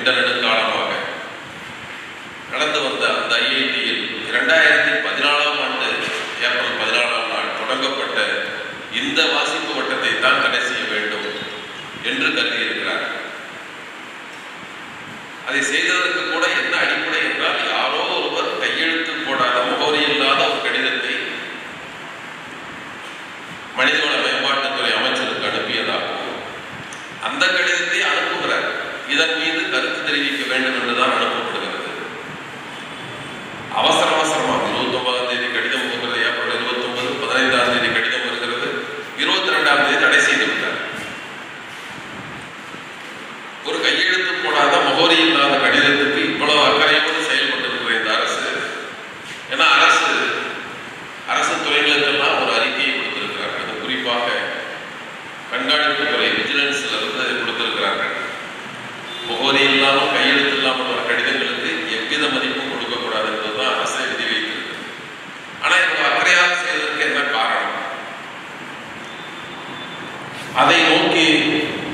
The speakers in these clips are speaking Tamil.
இடநெடுக்காலமாக நடந்து வந்த அந்த ஐஐடியில் இரண்டாயிரத்தி பதினாலாம் ஆண்டு ஏப்ரல் பதினாலாம் நாள் தொடங்கப்பட்ட இந்த வாசிப்பு வட்டத்தை தான் தடை செய்ய வேண்டும் என்று கருதியிருக்கிறார் அதை செய்ததற்கு கூட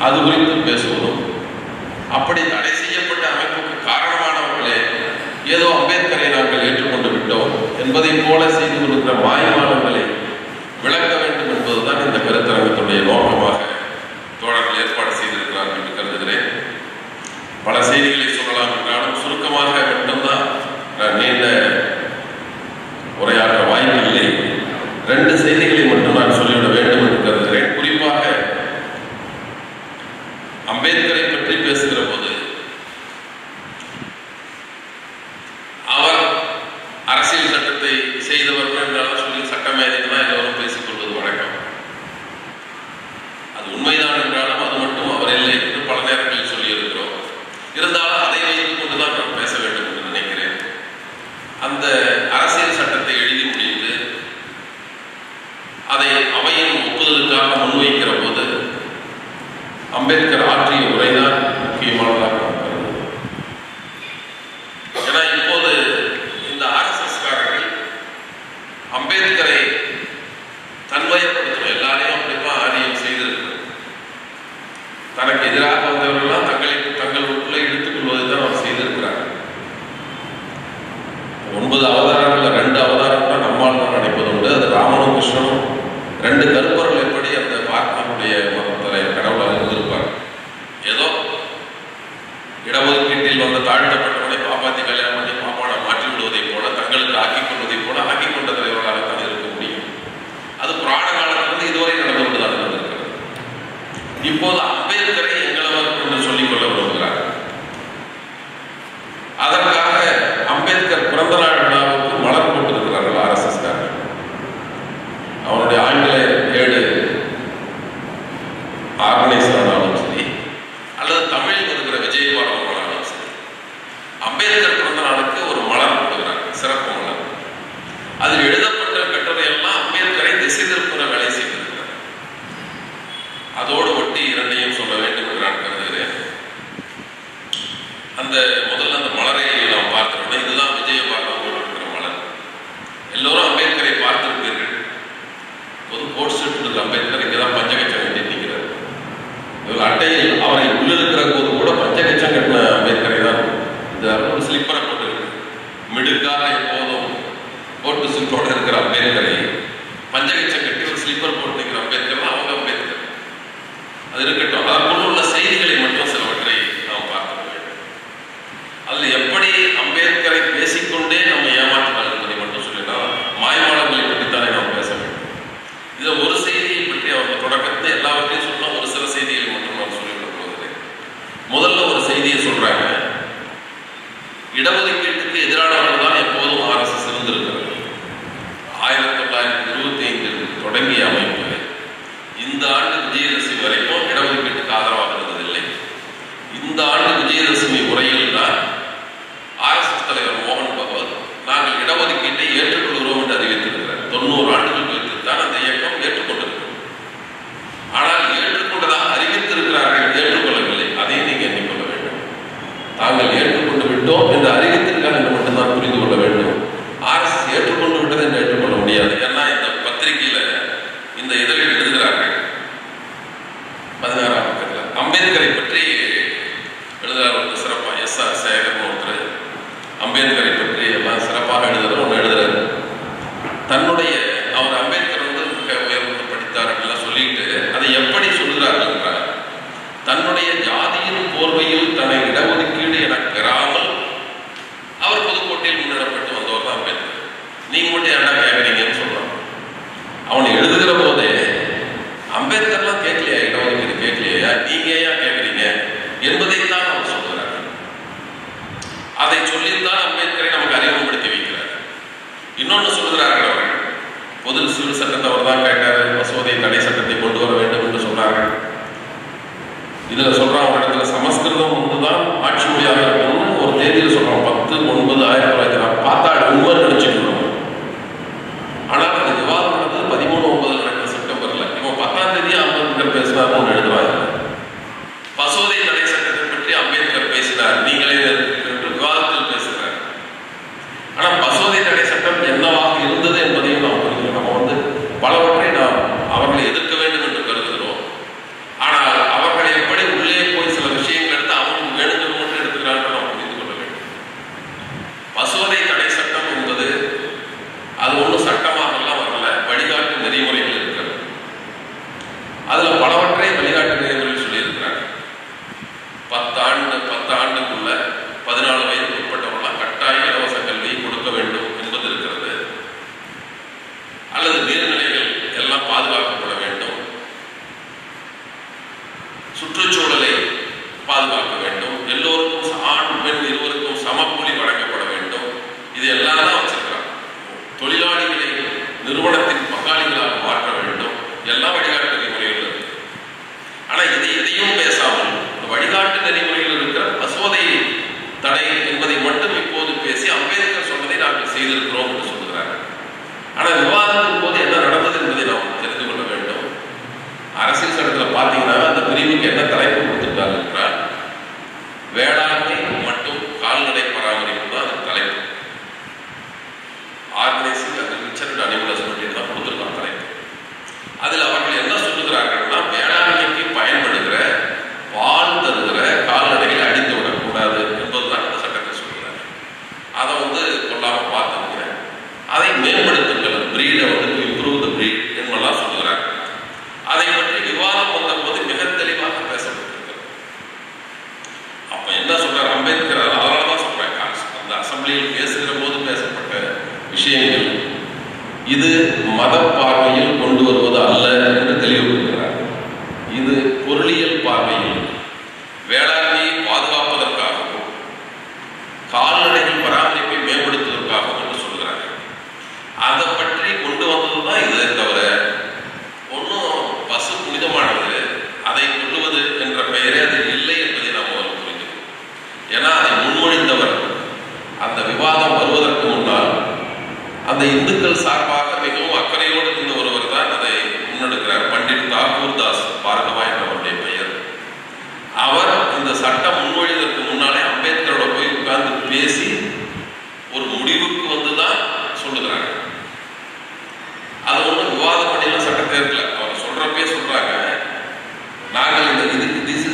அது குறித்து ಅಂಬೇಡ್ಕರ್ ಆರ್ಟಿಯ ಉರೈನಾರ್ ಕೀಮಳ್ಳ அதில் எழுத இன்னொன்று சொல்கிறார்கள் பொது சிவில் சட்டத்தை அவர் தான் கேட்டார். மசோதை தடை சட்டத்தை கொண்டு வர வேண்டும் என்று சொன்னார்கள். இதுல சொல்கிறான் ஒரு இடத்துல சமஸ்கிருதம் வந்து ஆட்சி மொழியாக இருக்கணும்னு ஒரு தேதியில் சொல்றான் பத்து ஒன்பது ஆயிரத்தி தொள்ளாயிரத்தி நான் பார்த்தா ஒவ்வொரு நினச்சிட்டு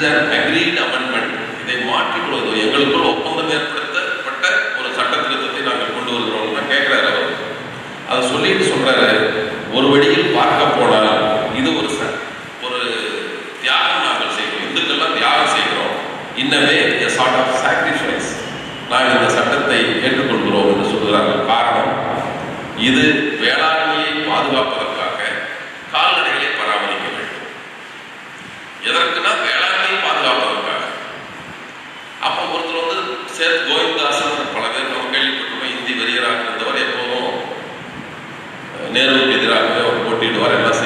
இஸ் அன் அக்ரீட் அமெண்ட்மெண்ட் இதை மாற்றிக்கொள்வது எங்களுக்குள் ஒப்பந்தம் ஏற்படுத்தப்பட்ட ஒரு சட்ட திருத்தத்தை நாங்கள் கொண்டு வருகிறோம் கேட்கிறாரு அவர். அதை சொல்லிட்டு சொல்றாரு ஒரு வழியில் பார்க்க போனால் இது ஒரு ச ஒரு தியாகம் நாங்கள் செய்கிறோம் இந்துக்கள்லாம் தியாகம் செய்கிறோம். இன்னவே எ சார்ட் ஆஃப் சாக்ரிஃபைஸ் நாங்கள் இந்த சட்டத்தை ஏற்றுக்கொள்கிறோம் என்று சொல்கிறார்கள். காரணம் இது வேளாண்மையை பாதுகாப்பது lugar al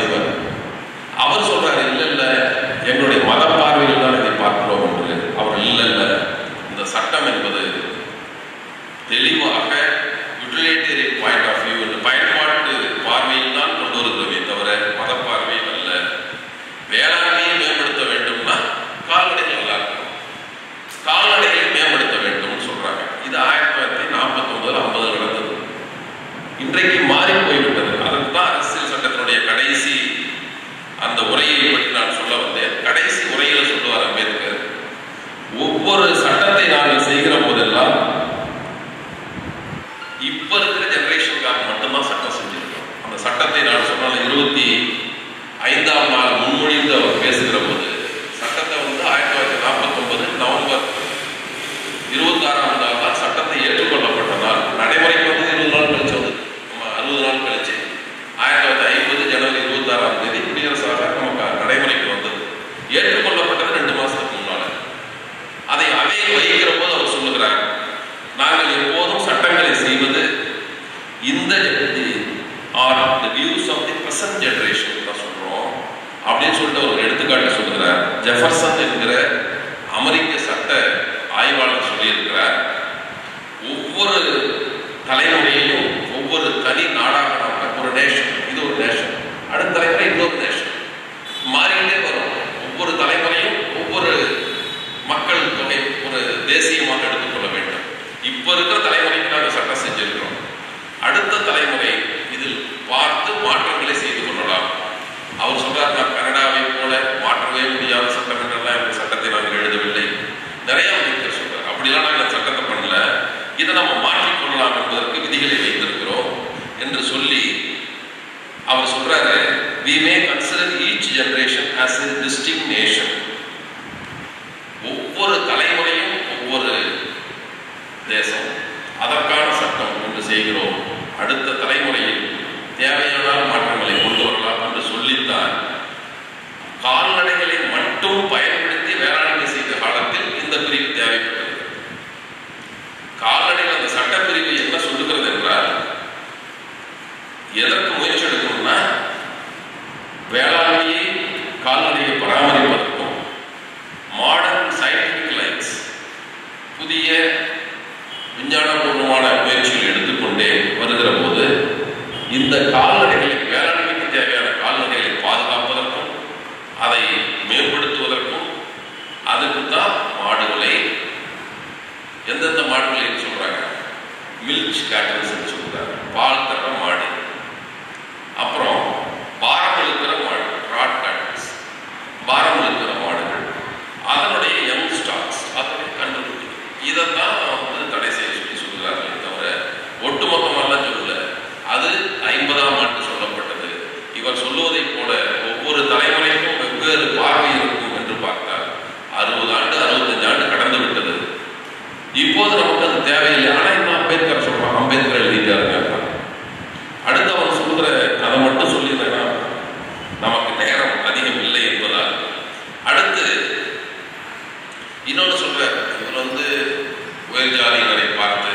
எதிராளியினரை பார்த்து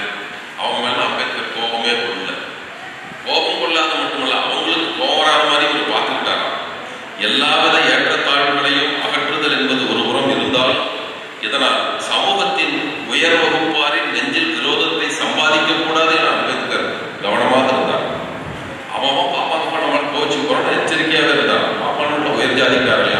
அவங்க மேலே அம்பேத்கர் கோபமே கொள்ள கோபம் கொள்ளாத மட்டுமல்ல அவங்களுக்கு கோவராத மாதிரி இவர் பார்த்துக்கிட்டாராம் எல்லாவித ஏற்றத்தாழ்வுகளையும் அகற்றுதல் என்பது ஒரு உரம் இருந்தால் இதனால் சமூகத்தின் உயர் வகுப்பாரின் நெஞ்சில் விரோதத்தை சம்பாதிக்க கூடாது என அம்பேத்கர் கவனமாக இருந்தார். அவன் பாப்பா நம்ம கோச்சு போறோம் எச்சரிக்கையாக இருந்தான். பாப்பா நம்ம உயர் ஜாதிக்காரர்கள்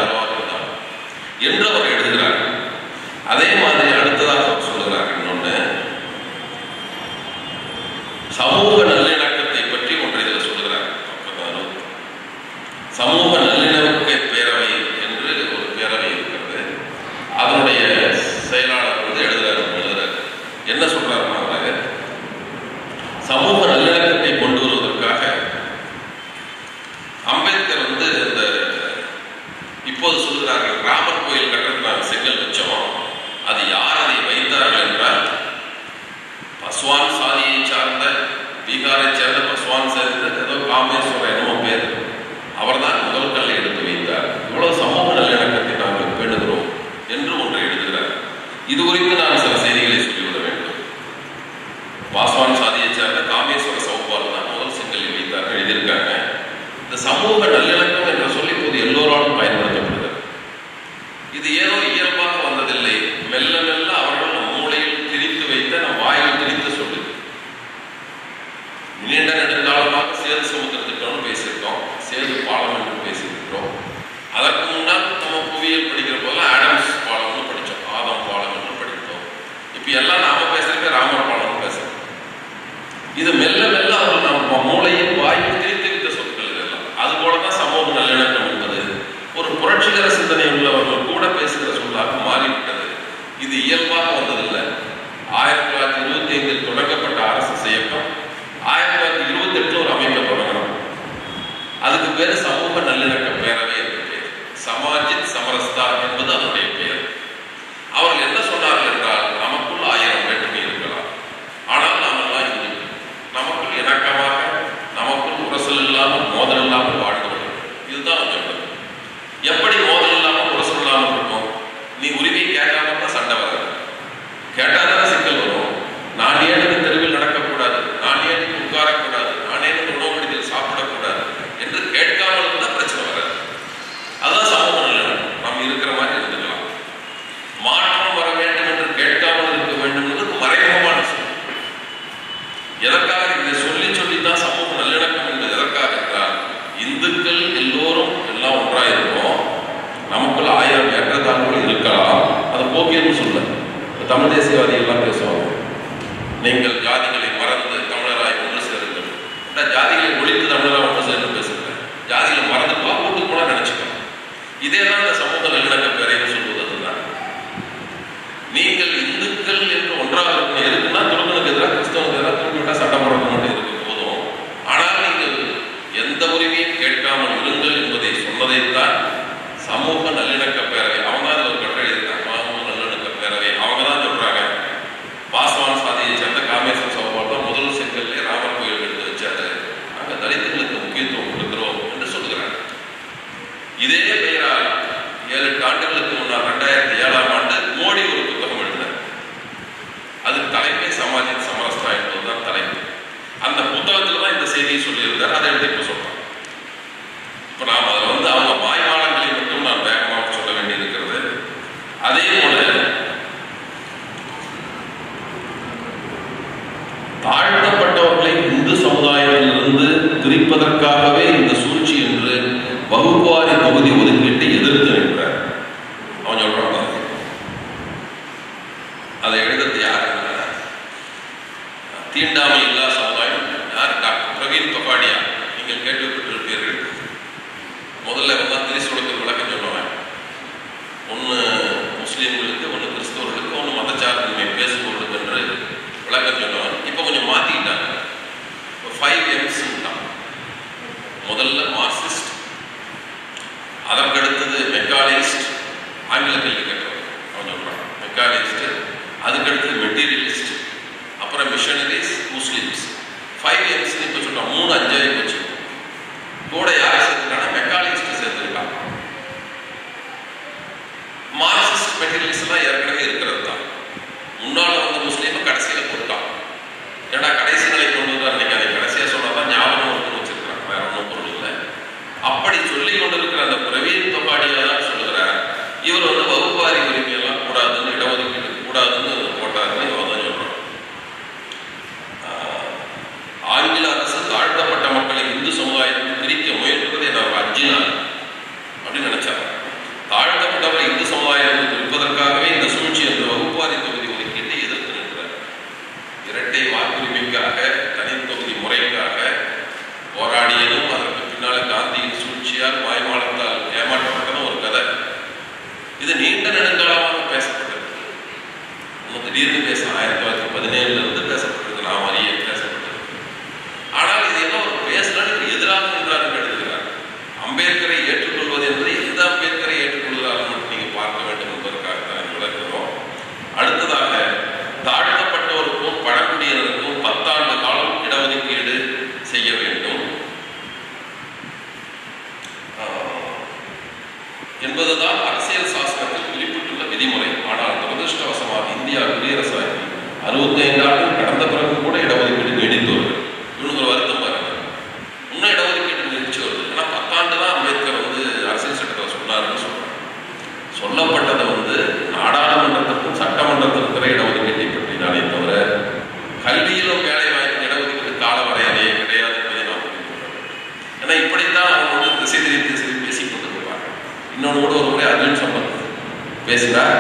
பேசினார்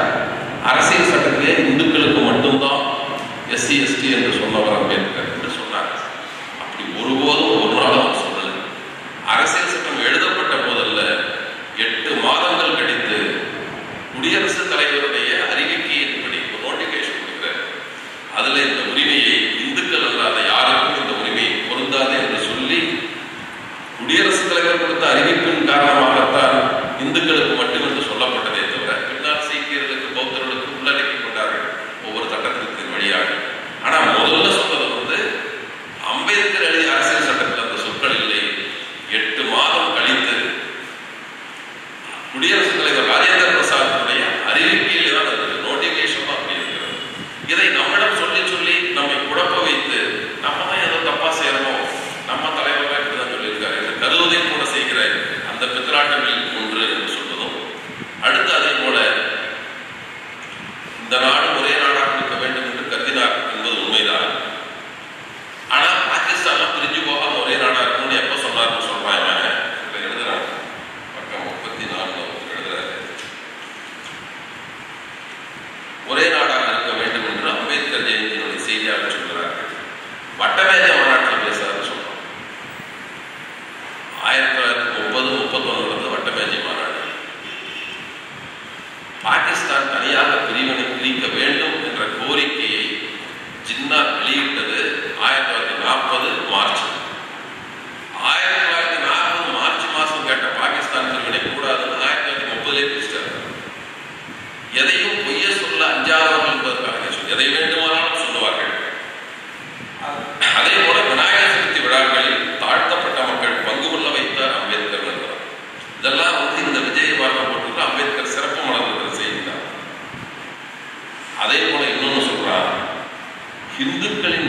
அரசியல் இந்துக்களை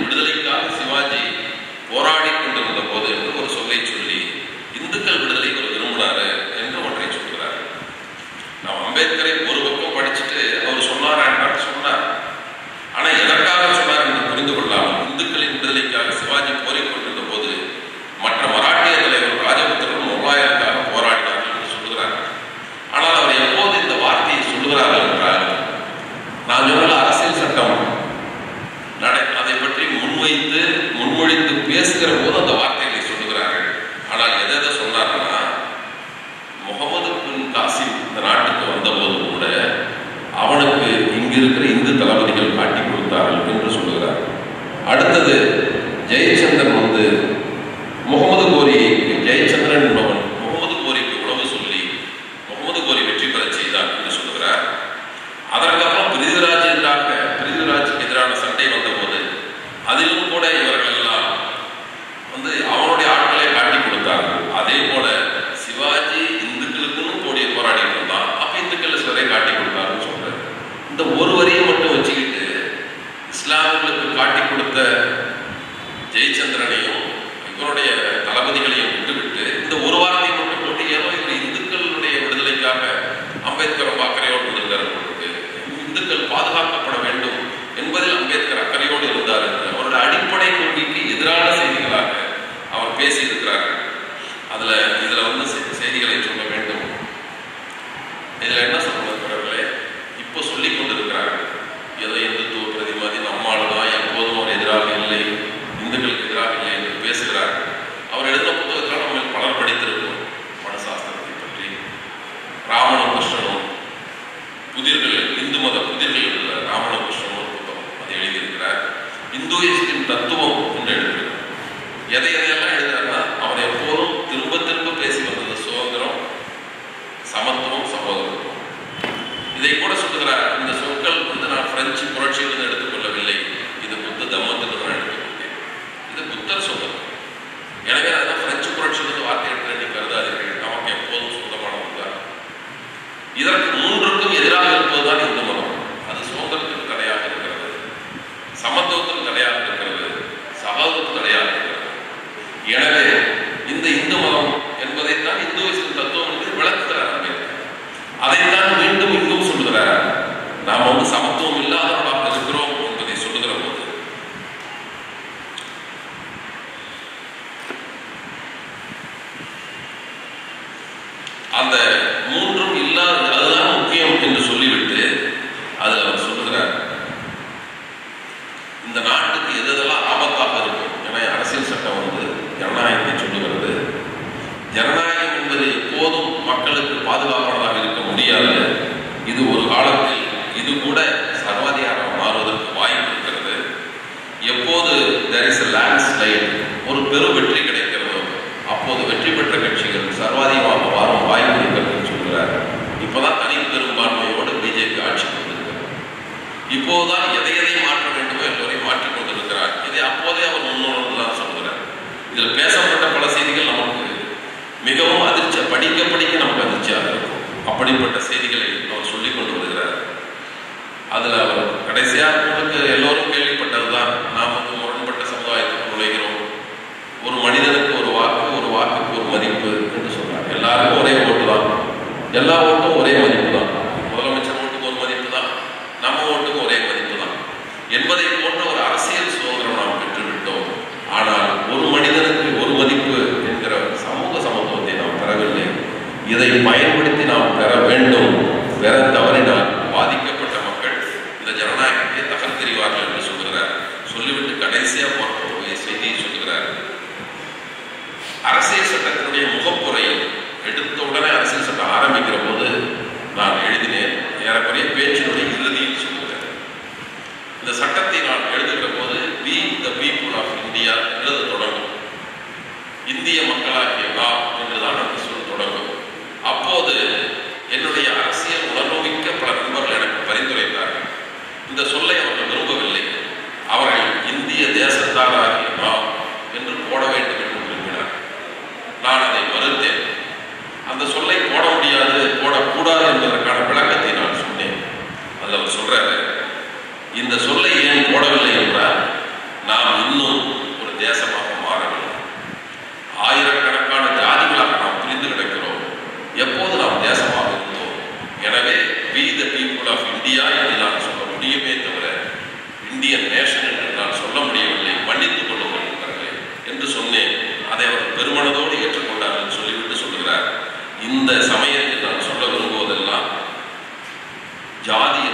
கூட சர்வாதிகாரம் மாறுவதற்கு வாய்ப்பு இருக்கிறது. எப்போது தெர் இஸ் லேண்ட்ஸ்லைட் ஒரு பெரு வெற்றி கிடைக்கிறதோ அப்போது வெற்றி பெற்ற கட்சிகள் சர்வாதிகமாக மாறும் வாய்ப்பு இருக்கிறதுன்னு சொல்கிறார் இப்போதான் தனி பெரும்பான்மையோடு பிஜேபி ஆட்சி கொண்டிருக்கிறது. இப்போதுதான் எதை எதை மாற்ற வேண்டுமோ என்பதை மாற்றி கொண்டிருக்கிறார். இதை அப்போதே அவர் முன்னோடு தான் சொல்கிறார் இதில் பேசப்பட்ட பல செய்திகள் நமக்கு மிகவும் அதிர்ச்சி படிக்க படிக்க நமக்கு அதிர்ச்சியாக இருக்கும். அப்படிப்பட்ட செய்திகளை அதில் கடைசியாக உங்களுக்கு எல்லோரும் கேள்விப்பட்டது தான். நாம் வந்து முரண்பட்ட சமுதாயத்துக்கு நுழைகிறோம். ஒரு மனிதனுக்கு ஒரு வாக்கு ஒரு வாக்குக்கு ஒரு மதிப்பு என்று சொல்கிறாங்க எல்லாருக்கும் ஒரே ஓட்டு தான். எல்லா ஓட்டும் ஒரே மதிப்பு தான். கடைசியாக போகக்கூடிய செய்தியை சொல்கிறார் அரசியல் சட்டத்தினுடைய முகப்புறையில் எடுத்த உடனே அரசியல் சட்டம் ஆரம்பிக்கிற போது நான் எழுதினேன். ஏறக்குறைய பேச்சினுடைய இறுதியில் சொல்லுகிறேன் இந்த சட்டத்தை நான் எழுதுகிற போது we the people of India எழுத தொடங்கும். இந்திய மக்களாகிய கூடாது என்பதற்கான விளக்கத்தை நான் சொன்னேன். அதில் அவர் சொல்றாரு இந்த சொல்லை ஏன் போடவில்லை என்றால் நாம் இன்னும் ஒரு தேசமாக மாறவில்லை. ஆயிரக்கணக்கான ஜாதிகளாக நாம் பிரிந்து கிடக்கிறோம். எப்போது நாம் தேசமாக இருந்தோம்? எனவே we the people of India என்று நான் சொல்ல முடியுமே தவிர இந்தியன் நேஷன் என்று நான் சொல்ல முடியவில்லை. மன்னித்துக் கொள்ளுங்கள் என்று சொன்னேன். அதை அவர் பெருமனதோடு ஏற்றுக்கொண்டார் என்று சொல்லிவிட்டு சொல்கிறார் இந்த சமய ஜாதி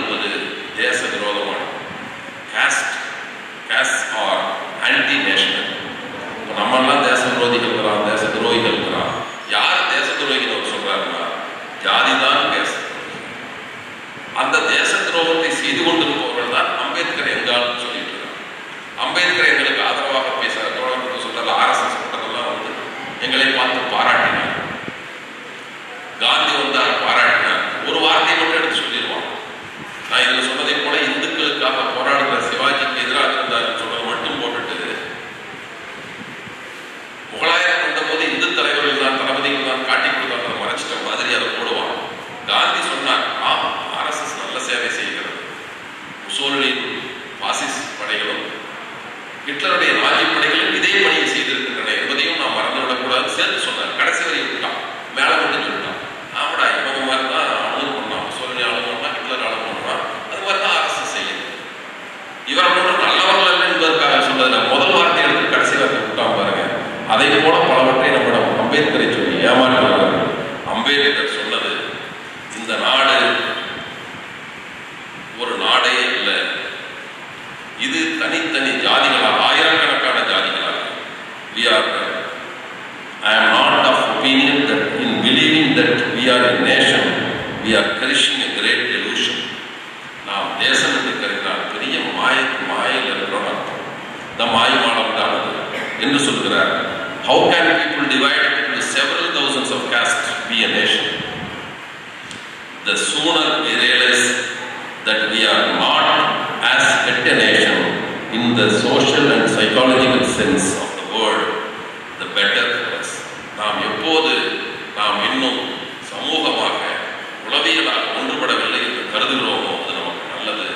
social and psychological sense of the world, the better for us. நாம் எப்போது நாம் இன்னும் சமூகமாக உளவியலாக ஒன்றுபடவில்லை என்று கருதுகிறோமோ அது நமக்கு நல்லது.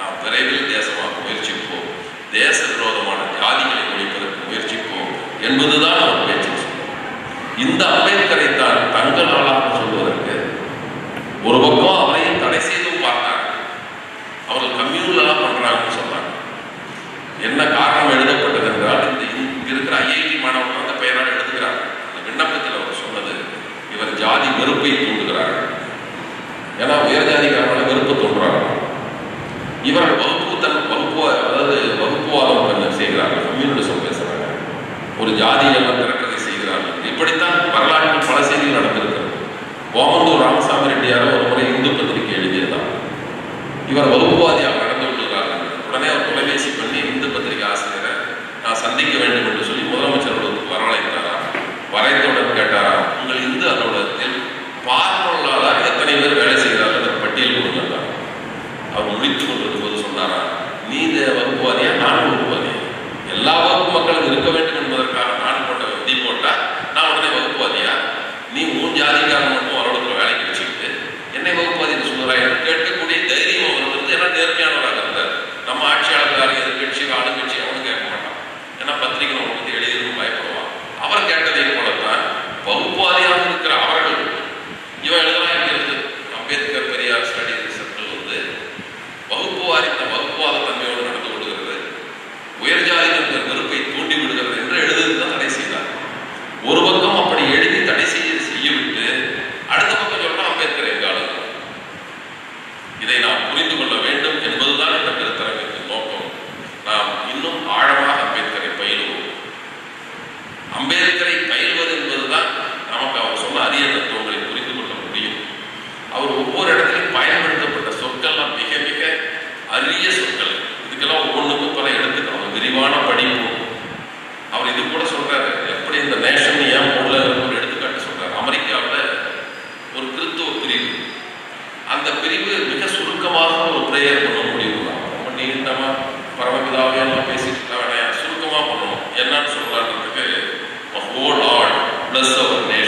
நாம் விரைவில் தேசமாக முயற்சிப்போம். தேச விரோதமான ஜாதிகளை ஒழிப்பதற்கு முயற்சிப்போம் என்பதுதான் அவர் பேச்சு இந்த அம்பேத்கரை தான் தங்க நாளாக சொல்வதற்கு ஒரு பக்கம் என்ன காரணம் எழுதப்பட்டது என்றால் இந்த இருக்கிற ஐஐடி மாணவர்கள் அந்த பெயரால் எழுதுகிறாங்க அந்த விண்ணப்பத்தில் அவர் சொன்னது இவர் ஜாதி வெறுப்பை தூண்டுகிறார் ஏன்னா உயர் ஜாதிக்காரங்கள வெறுப்பு தோன்றாங்க இவர்கள் வகுப்பு தன் வகுப்பு அதாவது வகுப்புவாதம் கொஞ்சம் செய்கிறார்கள். கம்யூனிசம் பேசுறாங்க. ஒரு ஜாதி ஜாதியெல்லாம் திறக்கதை செய்கிறார்கள். இப்படித்தான் வரலாற்றில் பல செய்திகள் நடந்திருக்கிறது. ஓமந்தூர் ராமசாமி ரெட்டியார் ஒரு முறை இந்து பத்திரிகை எழுதியதான் இவர் வகுப்புவாதியாக உள்ளே பண்ண முடியுமா ரொம்ப நீண்டமாக பரமபிதாவே எல்லாம் பேசிட்டு இருக்காங்க. சுருக்கமாக பண்ணுவோம் என்னன்னு சொல்லலான்றதுக்கு whole all plus our nation